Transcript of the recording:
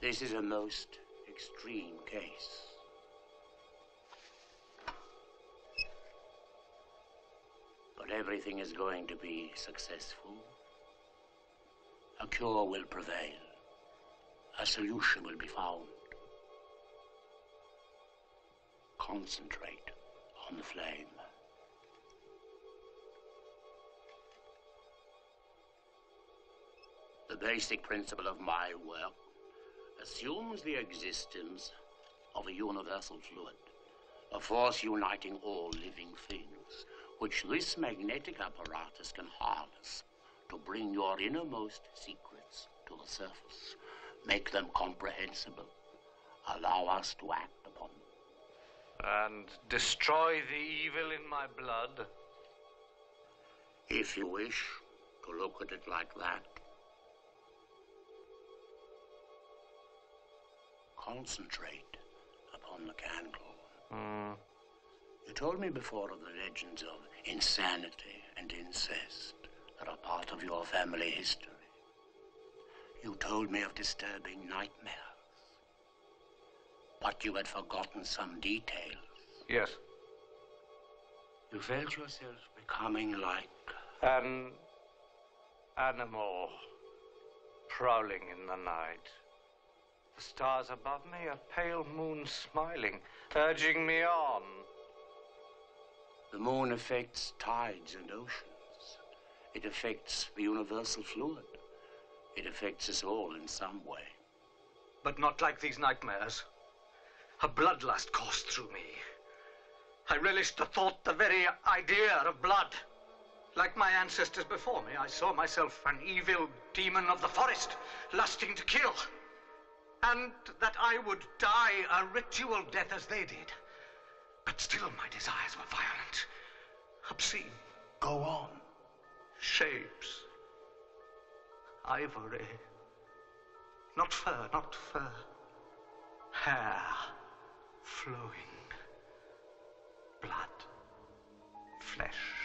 This is a most extreme case. But everything is going to be successful. A cure will prevail. A solution will be found. Concentrate on the flame. The basic principle of my work assumes the existence of a universal fluid, a force uniting all living things, which this magnetic apparatus can harness to bring your innermost secrets to the surface, make them comprehensible, allow us to act upon them. And destroy the evil in my blood? If you wish to look at it like that. Concentrate upon the candle. Hmm. You told me before of the legends of insanity and incest that are part of your family history. You told me of disturbing nightmares. But you had forgotten some details. Yes. You felt yourself becoming like An animal prowling in the night. The stars above me, a pale moon smiling, urging me on. the moon affects tides and oceans. It affects the universal fluid. It affects us all in some way. But not like these nightmares. A bloodlust coursed through me. I relished the thought, the very idea of blood. Like my ancestors before me, I saw myself an evil demon of the forest, lusting to kill. And that I would die a ritual death as they did. But still my desires were violent, obscene. Go on. Shapes. Ivory. Not fur, not fur. Hair. Flowing. Blood. Flesh.